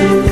you.